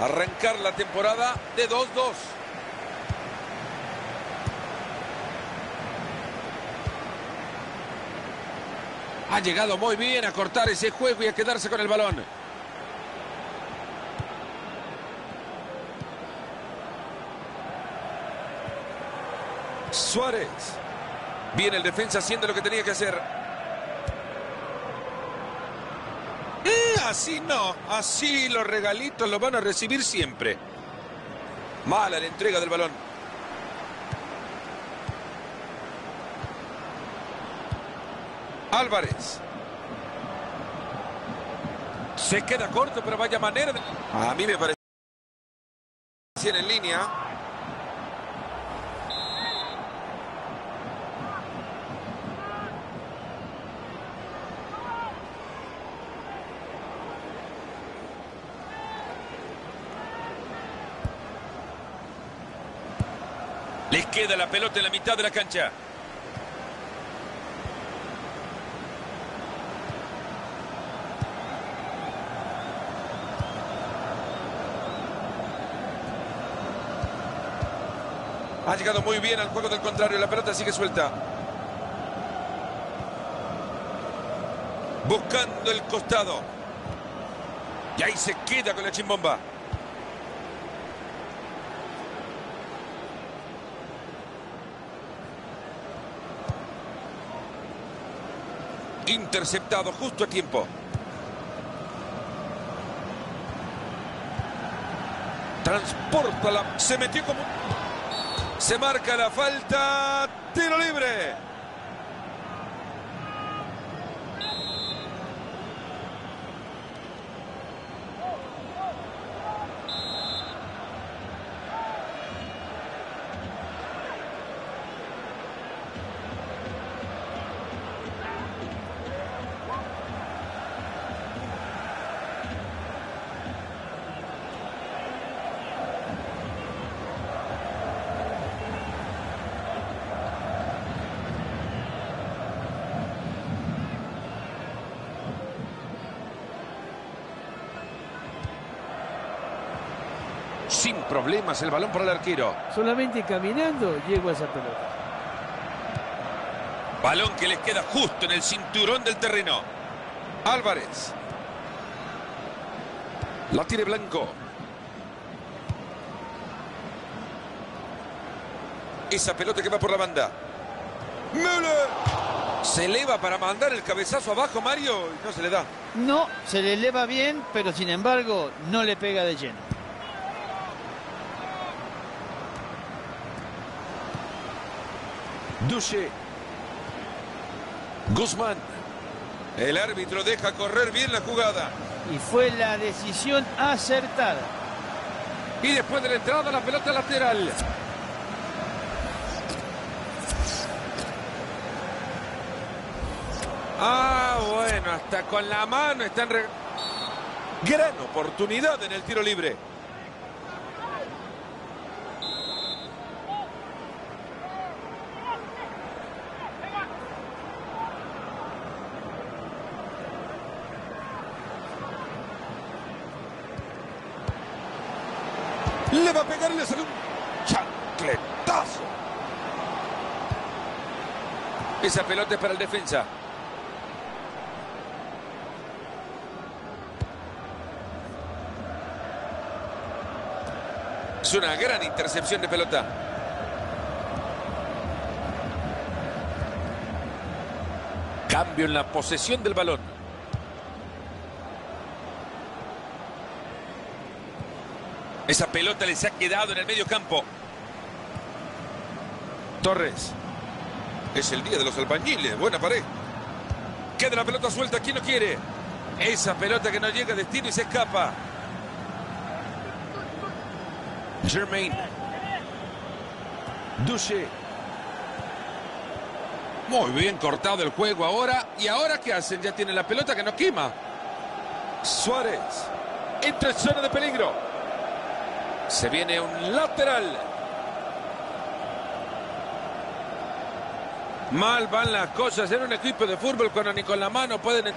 Arrancar la temporada de 2-2. Ha llegado muy bien a cortar ese juego y a quedarse con el balón. Suárez. Bien el defensa haciendo lo que tenía que hacer. Eh, así no. Así los regalitos los van a recibir siempre. Mala la entrega del balón. Álvarez. Se queda corto, pero vaya manera. A mí me parece en línea. Queda la pelota en la mitad de la cancha. Ha llegado muy bien al juego del contrario. La pelota sigue suelta. Buscando el costado. Y ahí se queda con la chimbomba. Interceptado justo a tiempo. Transporta la... Se metió como... Se marca la falta. Tiro libre. Problemas el balón para el arquero. Solamente caminando llego a esa pelota. Balón que les queda justo en el cinturón del terreno. Álvarez. La tiene Blanco. Esa pelota que va por la banda. Müller. Se eleva para mandar el cabezazo abajo, Mario, y no se le da. No, se le eleva bien, pero sin embargo no le pega de lleno. Duche. Guzmán. El árbitro deja correr bien la jugada. Y fue la decisión acertada. Y después de la entrada, la pelota lateral. Ah, bueno, hasta con la mano están... Re... Gran oportunidad en el tiro libre. Le va a pegar y le sale un chancletazo. Esa pelota es para el defensa. Es una gran intercepción de pelota. Cambio en la posesión del balón. Esa pelota les ha quedado en el medio campo. Torres. Es el día de los albañiles. Buena pared. Queda la pelota suelta. ¿Quién no quiere? Esa pelota que no llega a destino y se escapa. Germain. Duche. Muy bien cortado el juego ahora. ¿Y ahora qué hacen? Ya tienen la pelota que no quema. Suárez. Entra en zona de peligro. Se viene un lateral. Mal van las cosas en un equipo de fútbol cuando ni con la mano pueden...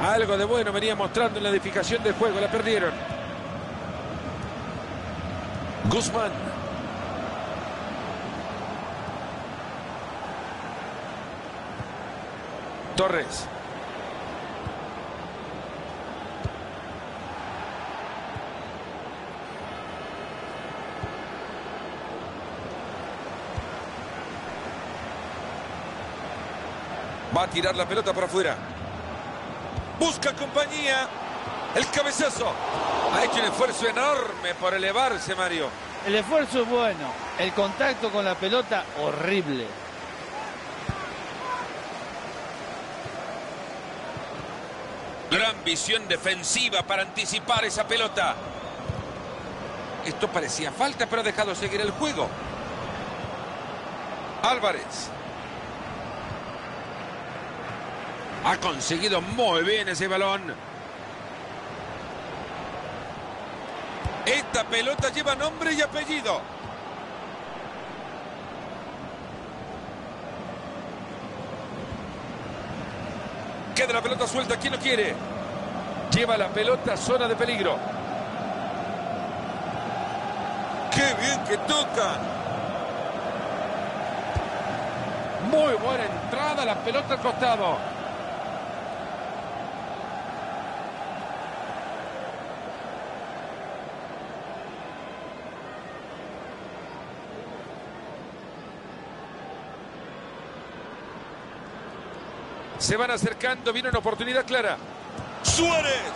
Algo de bueno venía mostrando en la edificación del juego, la perdieron. Guzmán. Torres. Va a tirar la pelota por afuera. Busca compañía. El cabezazo. Ha hecho un esfuerzo enorme por elevarse, Mario. El esfuerzo es bueno. El contacto con la pelota, horrible. Gran visión defensiva para anticipar esa pelota. Esto parecía falta, pero ha dejado seguir el juego. Álvarez. Ha conseguido muy bien ese balón. Esta pelota lleva nombre y apellido. Queda la pelota suelta. ¿Quién lo quiere? Lleva la pelota a zona de peligro. ¡Qué bien que toca! Muy buena entrada, la pelota al costado. Se van acercando, viene una oportunidad clara. Suárez,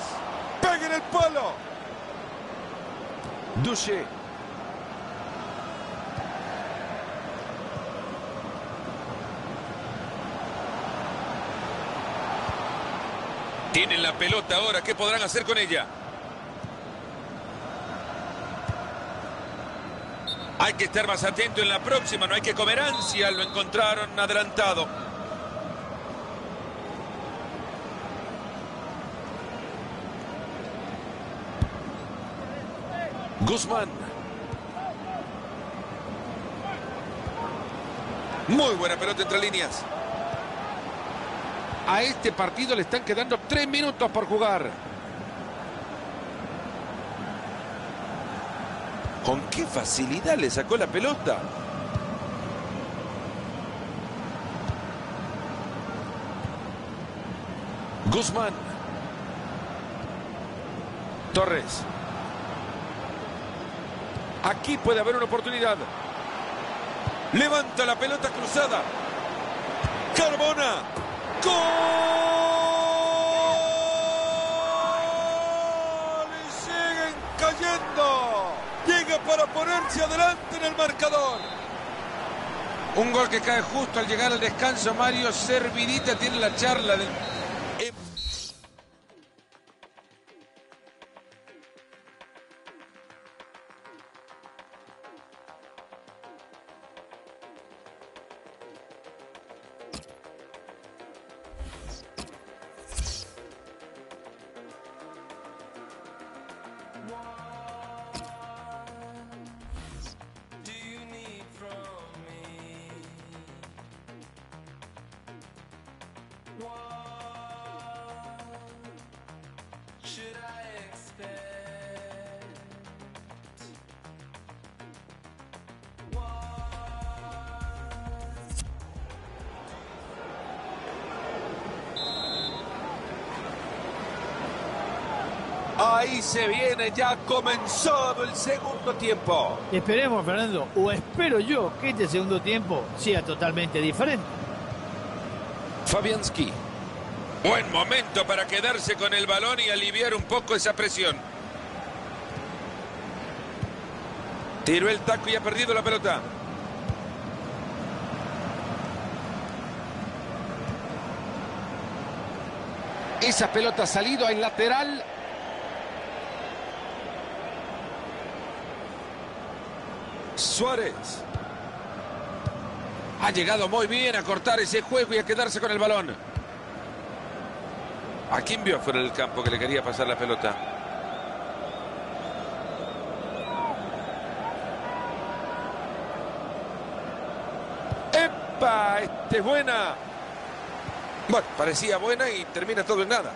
pega en el palo. Duche. Tienen la pelota ahora, ¿qué podrán hacer con ella? Hay que estar más atento en la próxima, no hay que comer ansia, lo encontraron adelantado. Guzmán. Muy buena pelota entre líneas. A este partido le están quedando tres minutos por jugar. ¿Con qué facilidad le sacó la pelota? Guzmán. Torres. Aquí puede haber una oportunidad. Levanta la pelota cruzada. Carbona. ¡Gol! Y siguen cayendo. Llega para ponerse adelante en el marcador. Un gol que cae justo al llegar al descanso. Mario Servidita tiene la charla. De... Ahí se viene, ya ha comenzado el segundo tiempo. Esperemos, Fernando, o espero yo que este segundo tiempo sea totalmente diferente. Fabianski. Buen momento para quedarse con el balón y aliviar un poco esa presión. Tiró el taco y ha perdido la pelota. Esa pelota ha salido al lateral. Suárez. Ha llegado muy bien a cortar ese juego y a quedarse con el balón. ¿A quién vio fuera del campo que le quería pasar la pelota? ¡Epa! Este es buena. Bueno, parecía buena y termina todo en nada.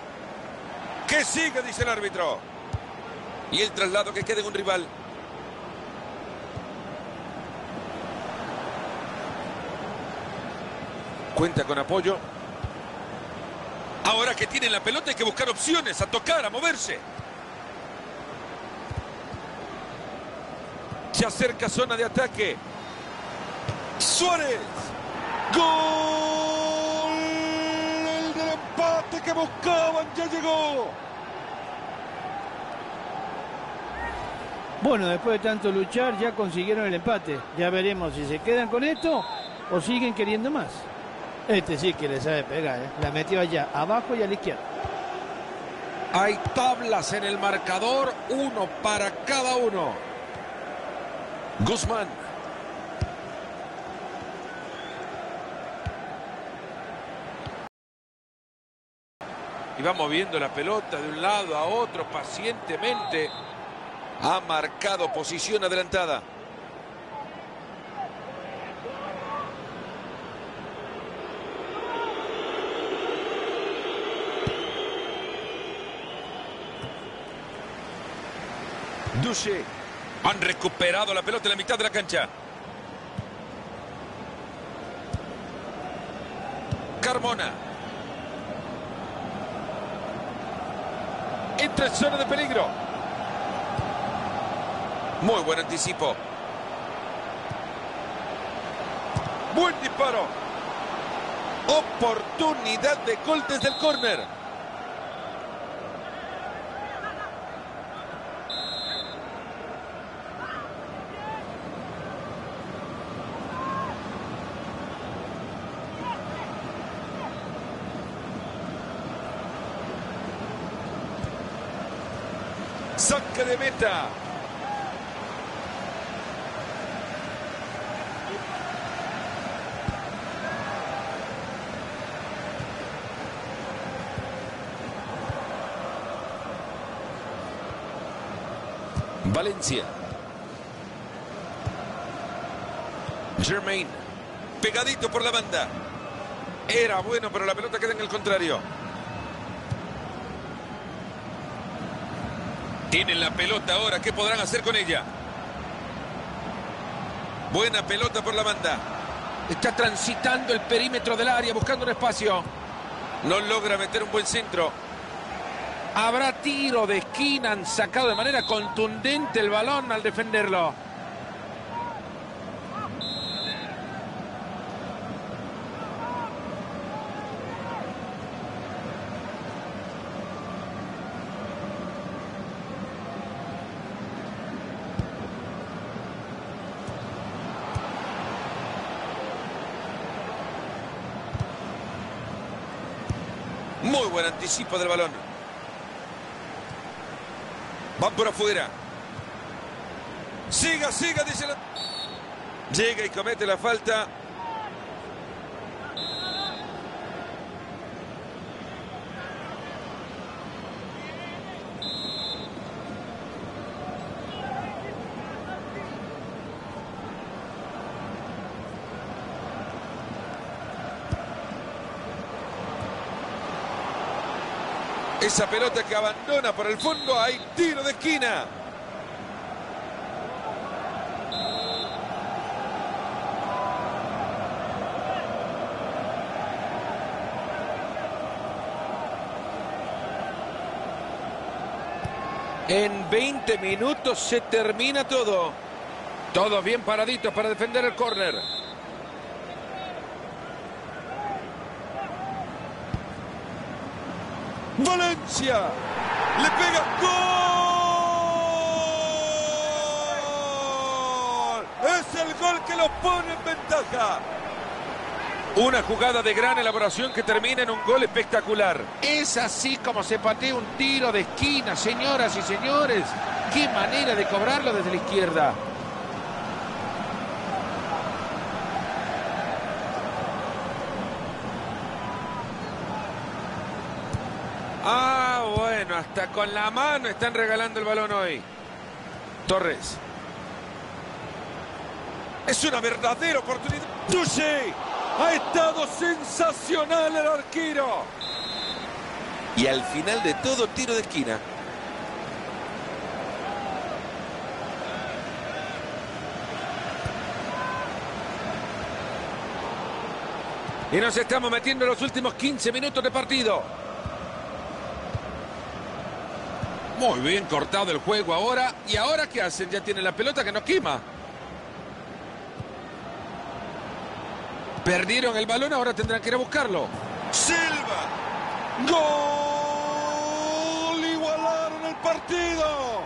Que siga, dice el árbitro. Y el traslado que quede en un rival. Cuenta con apoyo. Ahora que tienen la pelota hay que buscar opciones, a tocar, a moverse. Se acerca zona de ataque. Suárez. Gol. El del empate que buscaban ya llegó. Bueno, después de tanto luchar ya consiguieron el empate. Ya veremos si se quedan con esto o siguen queriendo más. Este sí que le sabe pegar, ¿eh? La metió allá, abajo y a la izquierda. Hay tablas en el marcador, uno para cada uno. Guzmán. Y va moviendo la pelota de un lado a otro pacientemente. Ha marcado posición adelantada. Duche. Han recuperado la pelota en la mitad de la cancha. Carmona. Entra en zona de peligro. Muy buen anticipo. Buen disparo. Oportunidad de gol desde el córner. Saque de meta. Valencia. Germain. Pegadito por la banda. Era bueno, pero la pelota queda en el contrario. Tienen la pelota ahora. ¿Qué podrán hacer con ella? Buena pelota por la banda. Está transitando el perímetro del área buscando un espacio. No logra meter un buen centro. Habrá tiro de esquina. Han sacado de manera contundente el balón al defenderlo. Muy buen anticipo del balón. Van por afuera. Siga, siga, dice la... Llega y comete la falta. Esa pelota que abandona por el fondo, hay tiro de esquina. En 20 minutos se termina todo. Todos bien paraditos para defender el córner. Valencia. Le pega gol. Es el gol que los pone en ventaja. Una jugada de gran elaboración que termina en un gol espectacular. Es así como se patea un tiro de esquina, señoras y señores. Qué manera de cobrarlo desde la izquierda. Ah, bueno, hasta con la mano están regalando el balón hoy. Torres. Es una verdadera oportunidad. Duche. Ha estado sensacional el arquero. Y al final de todo, tiro de esquina. Y nos estamos metiendo en los últimos 15 minutos de partido. Muy bien cortado el juego ahora. ¿Y ahora qué hacen? Ya tienen la pelota que nos quema. Perdieron el balón, ahora tendrán que ir a buscarlo. Silva. Gol. Igualaron el partido.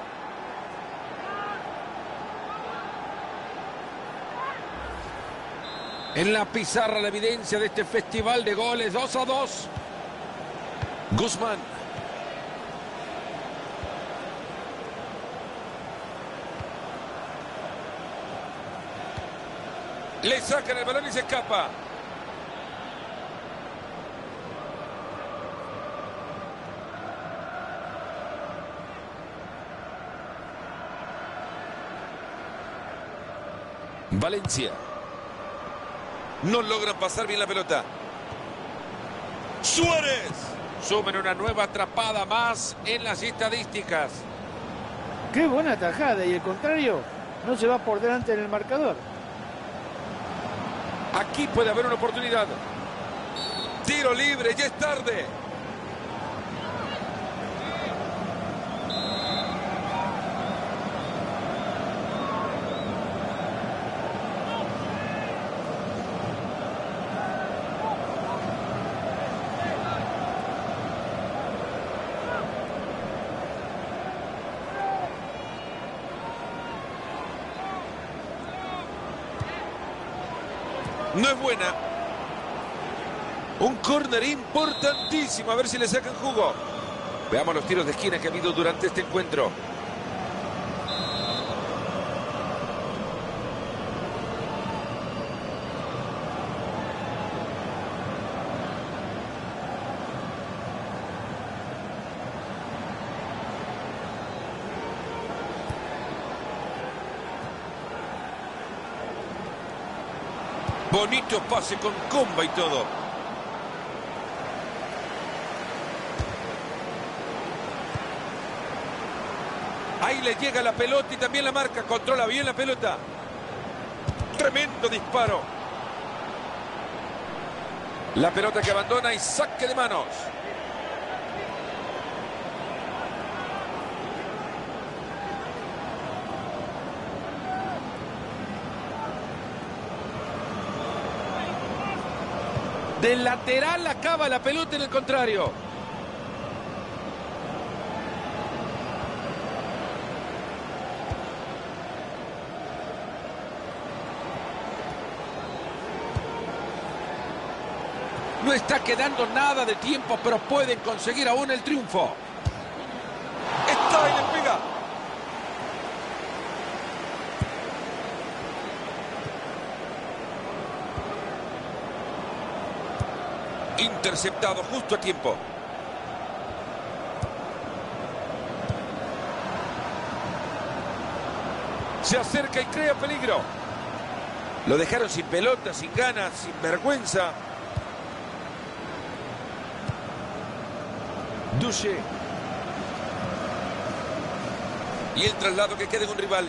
En la pizarra la evidencia de este festival de goles. 2 a 2. Guzmán. Le sacan el balón y se escapa. Valencia. No logran pasar bien la pelota. Suárez. Sumen una nueva atrapada más en las estadísticas. Qué buena tajada y el contrario no se va por delante en el marcador. Aquí puede haber una oportunidad. Tiro libre, ya es tarde. No es buena. Un córner importantísimo. A ver si le sacan jugo. Veamos los tiros de esquina que ha habido durante este encuentro. Bonito pase con comba y todo. Ahí le llega la pelota y también la marca. Controla bien la pelota. Tremendo disparo. La pelota que abandona y saque de manos. Del lateral acaba la pelota en el contrario. No está quedando nada de tiempo, pero pueden conseguir aún el triunfo. Está y le pega. Interceptado justo a tiempo. Se acerca y crea peligro. Lo dejaron sin pelota, sin ganas, sin vergüenza. Duche. Y el traslado que queda en un rival.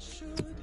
should